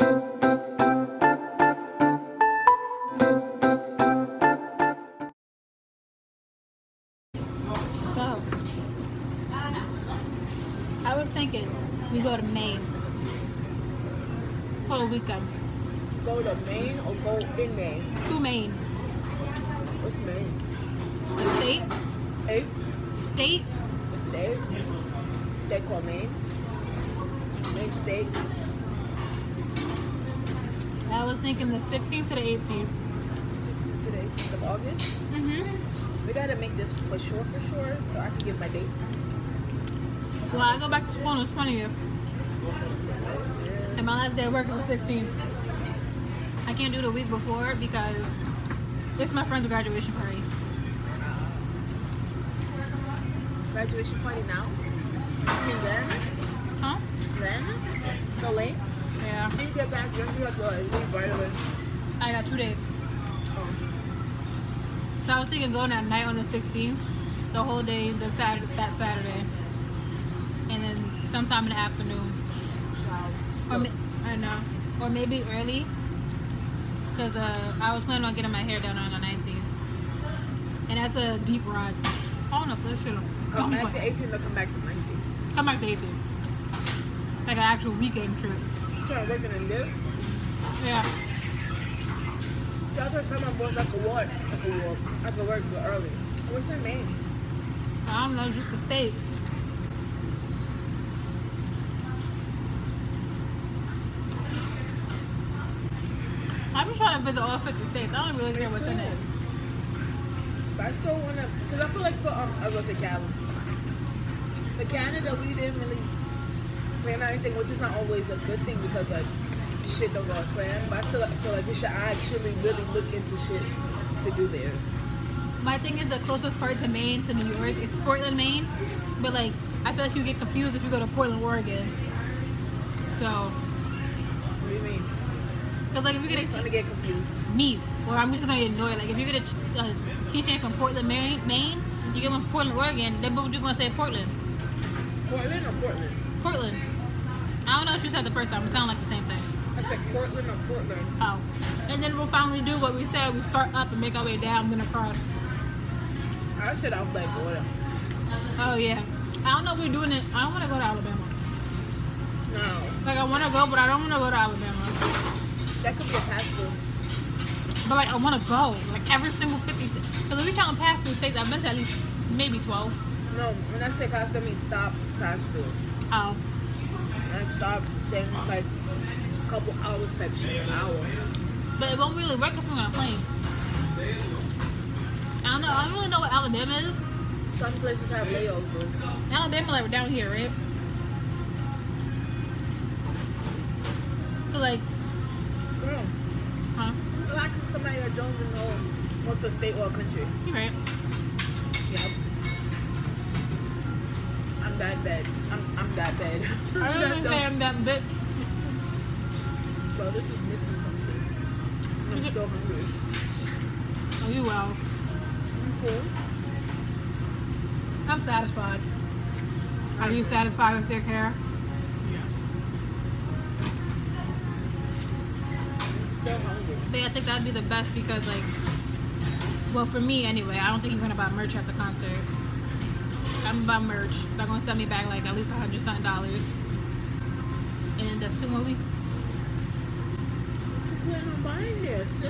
So, I was thinking we go to Maine for the weekend. Go to Maine or go in Maine? To Maine. What's Maine? The state? Hey, State? the state. State called Maine. Maine State. I was thinking the 16th to the 18th. 16th to the 18th of August. Mm-hmm. We gotta make this for sure, for sure, so I can give my dates. Well, I go back to school on the 20th. And my last day of work is the 16th. I can't do the week before because it's my friend's graduation party. Graduation party now? I mean then? Huh? Then? So late? Yeah. Can you get back? You have to leave. I got two days. Oh. So I was thinking going at night on the 16th, the whole day, the Saturday, that Saturday, and then sometime in the afternoon, Wow. or I know, or maybe early, because uh, I was planning on getting my hair done on the 19th, and that's a deep ride. Oh no, this should Come have back the 18th or come back the 19th. come back the 18th, like an actual weekend trip. Trying to work in a live. Yeah, So I could tell my boss I could walk. I could walk. I could work but early. What's in Maine? I don't know, just the state. I'm just trying to visit all 50 states. I don't really care what's in it. But I still wanna, cause I feel like for um, I was gonna say Cali. For Canada, we didn't really plan out anything, which is not always a good thing because like shit don't go as planned. But I still feel like we should actually really look into shit to do there. My thing is the closest part to Maine to New York is Portland, Maine. But like, I feel like you get confused if you go to Portland, Oregon. So, What do you mean? because like if you I'm get just a gonna get confused. me, or I'm just gonna get annoyed. Like if you get a uh, keychain from Portland, Maine, Maine, you get one from Portland, Oregon, then both you gonna say Portland, Portland or Portland? Portland. I don't know what you said the first time. It sounded like the same thing. I said Portland or Portland. Oh. And then we'll finally do what we said. We start up and make our way down, then across. I said I'm like water. Oh, yeah. I don't know if we're doing it. I don't want to go to Alabama. No, Like, I want to go, but I don't want to go to Alabama. that could be a passport. But, like, I want to go. Like, every single 50 states. Because if we count past through states, I've been to at least maybe 12. No, when I say passport, I mean stop passport. Oh. Like stop, then like a couple hours section, an hour. But it won't really work if we're on a plane. I don't know. I don't really know what Alabama is. Some places have layovers. Alabama, like, we're down here, right? So, like, Girl, huh? you asking somebody that don't even know what's a state or a country. You right. Yep. I'm bad. I'm, I'm that bad. I don't that think dumb. I'm that bit. Bro, this is missing something. And I'm still hungry. Oh, you well. You full? I'm satisfied. Are you satisfied with your care? Yes. Still hungry. But yeah, I think that'd be the best because, like, well, for me anyway, I don't think you're gonna buy merch at the concert. I'm gonna buy merch. They're gonna send me back like at least a hundred something dollars. And that's two more weeks. What you plan on buying there, sis?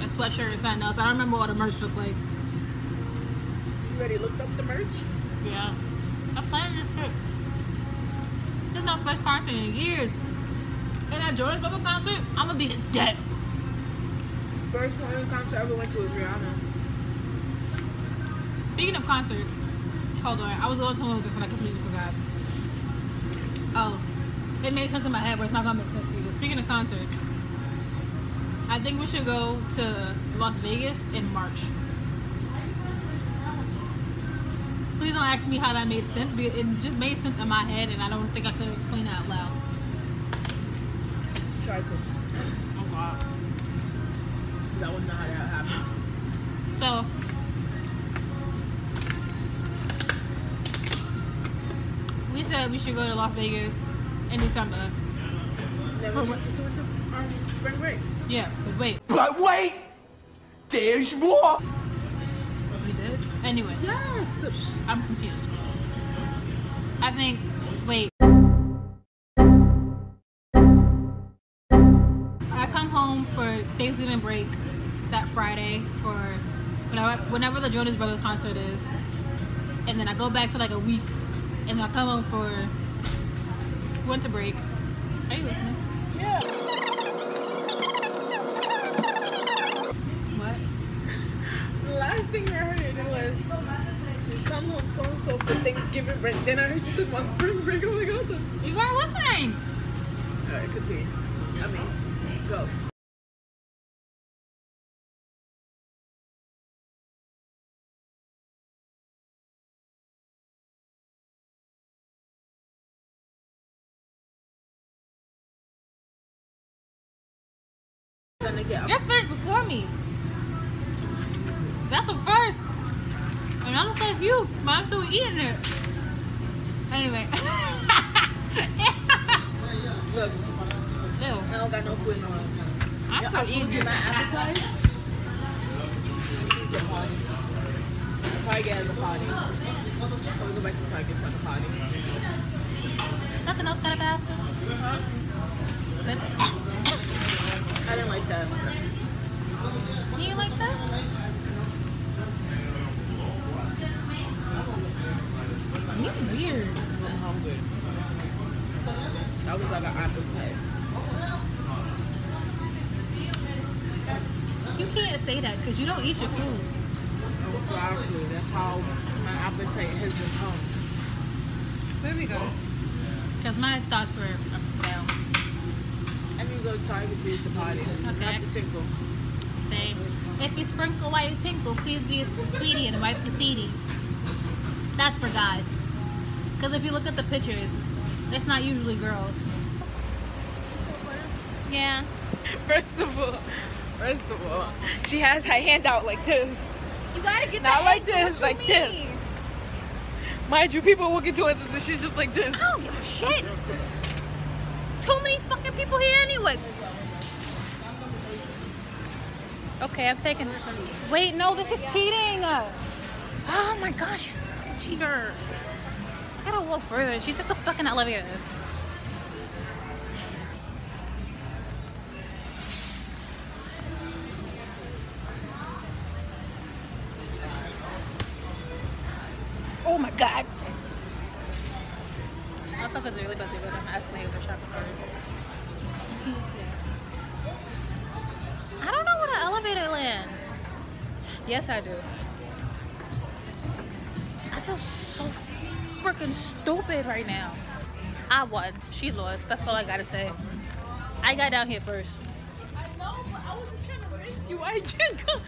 A sweatshirt and something else. I don't remember what the merch looked like. You already looked up the merch? Yeah. I planned this trip. This is my first concert in years. And at Jordan's Bubble concert, I'm gonna be in debt. First and only concert I ever went to was Rihanna. Speaking of concerts, hold on. I was going somewhere with this and I completely forgot. Oh, it made sense in my head, but it's not gonna make sense to you. Speaking of concerts, I think we should go to Las Vegas in March. Please don't ask me how that made sense. It just made sense in my head, and I don't think I could explain it out loud. Try to. Oh God. That was not how that happened. So, said we should go to Las Vegas in December. Then For we what? changed to winter, um, spring break. Yeah, but wait, But wait, there's more. we did. Anyway, Yes. I'm confused. I think. Wait. I come home for Thanksgiving break that Friday for whenever, whenever the Jonas Brothers concert is, and then I go back for like a week, and then I come home for winter break. Are you listening? Yeah. What? The last thing I heard was come home so and so for Thanksgiving break. Then I heard you took my spring break. Oh my god. You weren't listening. Alright, continue. I mean, go. You, I'm still eating it. Anyway. Look, Ew. I don't got no food in my I'm I still told eating my appetite. It's a party. Target has a party. So we go back to Target on the party. Nothing else got a bath? Sit. I didn't like that. Do you like this? You're weird. I'm hungry. That was like an appetite. You can't say that because you don't eat your food. Exactly. That's how my appetite has become. Where we go? Because my thoughts were down. I mean, go to Target to the party. Okay. Not the tinkle. Same. If you sprinkle while you tinkle, please be a sweetie and wipe the seedy. That's for guys. Because if you look at the pictures, it's not usually girls. Yeah. First of all, first of all, she has her hand out like this. You gotta get Not like this, like this. Mind you, people walking towards us and she's just like this. I don't give a shit. Too many fucking people here anyway. Okay, I'm taking. Wait, no, this is cheating. Oh my gosh, she's a fucking cheater. I gotta walk further. She took the fucking elevator. Oh my god. Motherfuckers are really about to go down the escalator shopping cart. I don't know where the elevator lands. Yes, I do. I feel so freaking stupid right now. I won. She lost. That's all I gotta say. I got down here first. I know, but I wasn't trying to race you. I just go.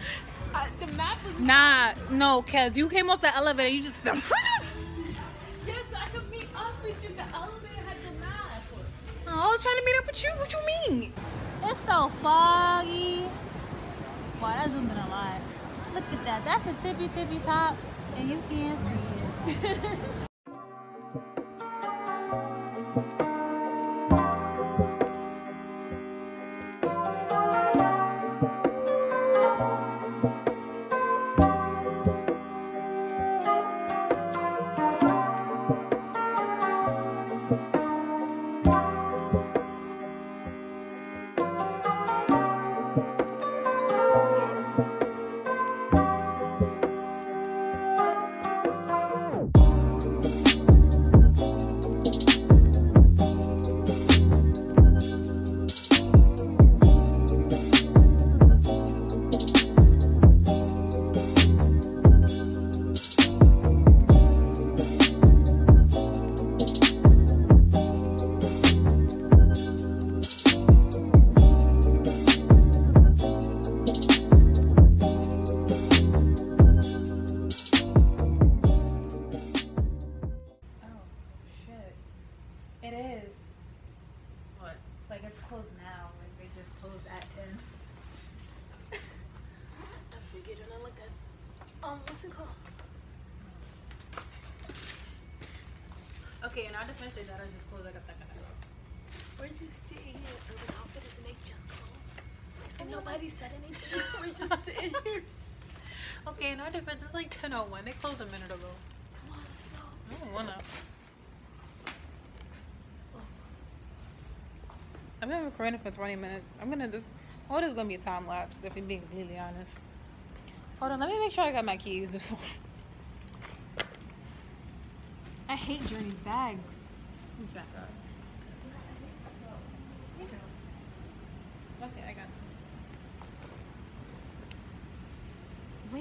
I, the map was. Nah, no, cause you came off the elevator. You just. Yes, I could meet up with you. The elevator had the map. Oh, I was trying to meet up with you. What you mean? It's so foggy. Wow, that zoomed in a lot. Look at that. That's the tippy tippy top, and you can't see it. nobody said anything. We're just sitting here. Okay, in our defense, it's like 10:01. They closed a minute ago. Come on, let's go. I don't wanna. I've been recording for 20 minutes. I'm gonna just. Oh, this is gonna be a time lapse, if I'm being completely honest. Hold on, let me make sure I got my keys before. I hate Journey's bags. Back up. Okay, I got them.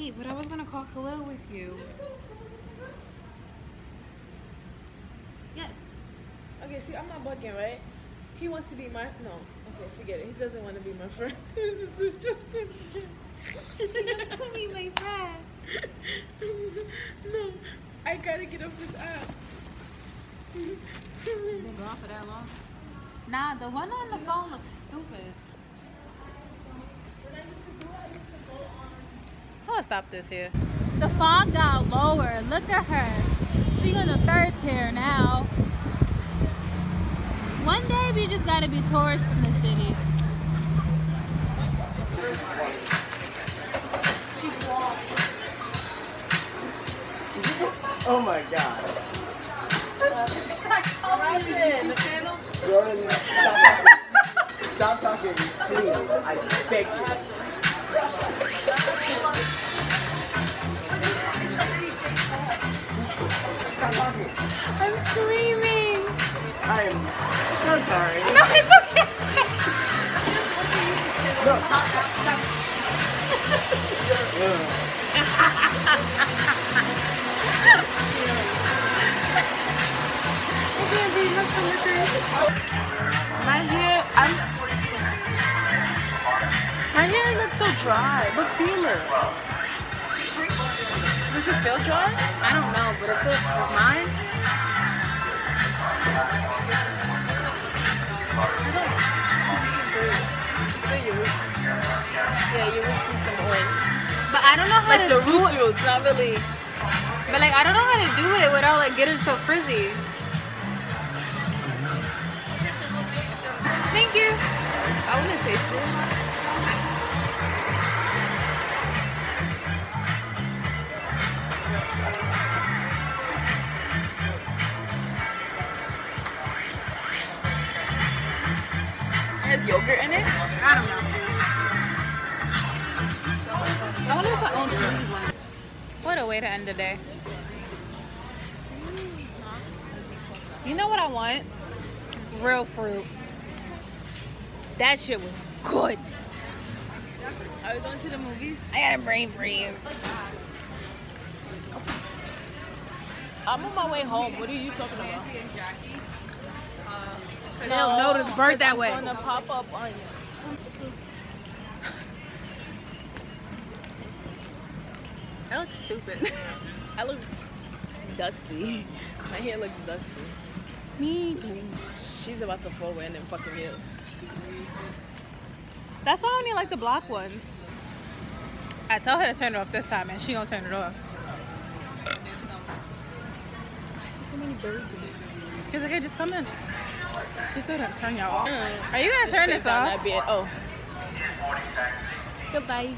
Wait, but I was gonna call hello with you. Yes. Okay, see, I'm not bugging, right? He wants to be my no. Okay, forget it. He doesn't want to be my friend. this is suggestion. That's to be my friend. no, I gotta get off this app. Been gone for that long? Nah, the one on the phone looks stupid. I'm gonna stop this here. The fog got lower. Look at her. She on the third tier now. One day we just gotta be tourists in the city. Oh my god. Jordan, stop talking. Stop talking, please. I beg you. I'm screaming. I am so sorry. No, it's okay. Ugh. My hair, I'm. My hair looks so dry, but feel it. Does it feel dry? I don't know, but it feels mine. I don't. This is good. Feel your roots. Yeah, your roots need some oil. But I don't know how Like to the do it. roots, not really. But like I don't know how to do it without like getting so frizzy. Thank you. I want to taste it. It has yogurt in it. I don't know. I wonder if I own smoothies one. What a way to end the day. You know what I want? Real fruit. That shit was good. Are we going to the movies? I got a brain freeze. I'm on my way home. What are you talking about? They don't know this bird that way. I'm gonna pop up on you. That looks stupid. I look dusty. My hair looks dusty. Me too. She's about to fall in them fucking heels. That's why I only like the black ones. I tell her to turn it off this time and she gonna turn it off. There's so many birds in here. Cause they could just come in. She still didn't turn y'all off. Mm. Are you gonna turn this off? that bed. Oh. Goodbye.